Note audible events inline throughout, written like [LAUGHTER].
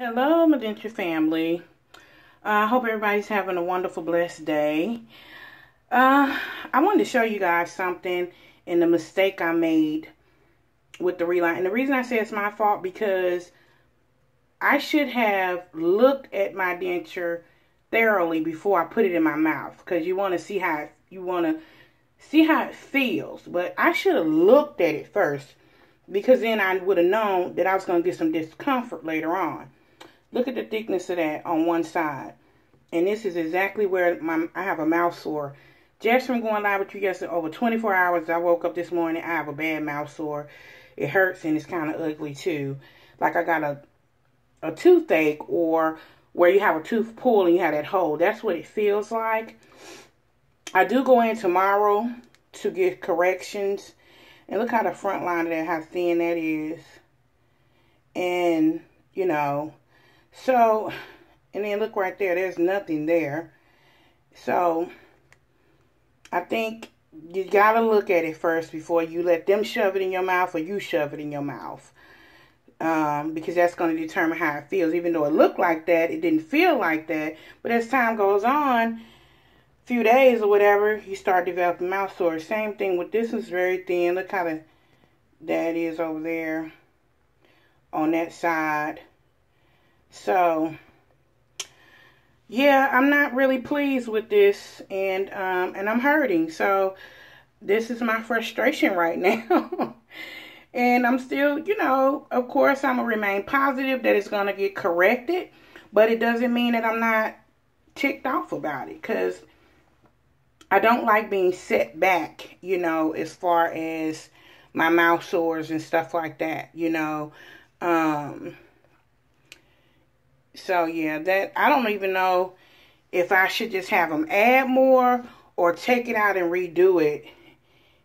Hello, my denture family. I uh, hope everybody's having a wonderful, blessed day. Uh, I wanted to show you guys something and the mistake I made with the reline. And the reason I say it's my fault because I should have looked at my denture thoroughly before I put it in my mouth because you want to see how it, you want to see how it feels. But I should have looked at it first because then I would have known that I was going to get some discomfort later on. Look at the thickness of that on one side. And this is exactly where my I have a mouth sore. Just from going live with you yesterday, over 24 hours, I woke up this morning, I have a bad mouth sore. It hurts and it's kind of ugly too. Like I got a, a toothache or where you have a tooth pull and you have that hole. That's what it feels like. I do go in tomorrow to get corrections. And look how the front line of that, how thin that is. And, you know, so, and then look right there, there's nothing there. So, I think you got to look at it first before you let them shove it in your mouth or you shove it in your mouth. Um, because that's going to determine how it feels. Even though it looked like that, it didn't feel like that. But as time goes on, few days or whatever, you start developing mouth sores. Same thing with this one's very thin. Look how the, that is over there on that side. So, yeah, I'm not really pleased with this, and um, and I'm hurting. So, this is my frustration right [LAUGHS] now. and I'm still, you know, of course, I'm gonna remain positive that it's gonna get corrected, but it doesn't mean that I'm not ticked off about it, cause I don't like being set back, you know, as far as my mouth sores and stuff like that, you know. Um, so yeah, that I don't even know if I should just have them add more or take it out and redo it.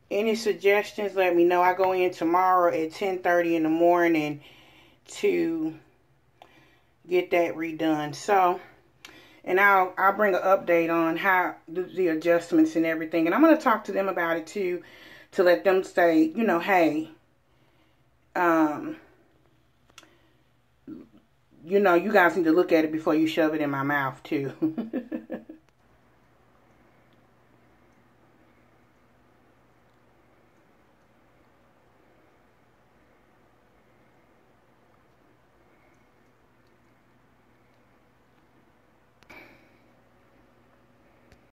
Any suggestions, let me know. I go in tomorrow at 10.30 in the morning to get that redone. So, and I'll, I'll bring an update on how the, the adjustments and everything. And I'm going to talk to them about it too to let them say, you know, hey, um, you know, you guys need to look at it before you shove it in my mouth too. [LAUGHS]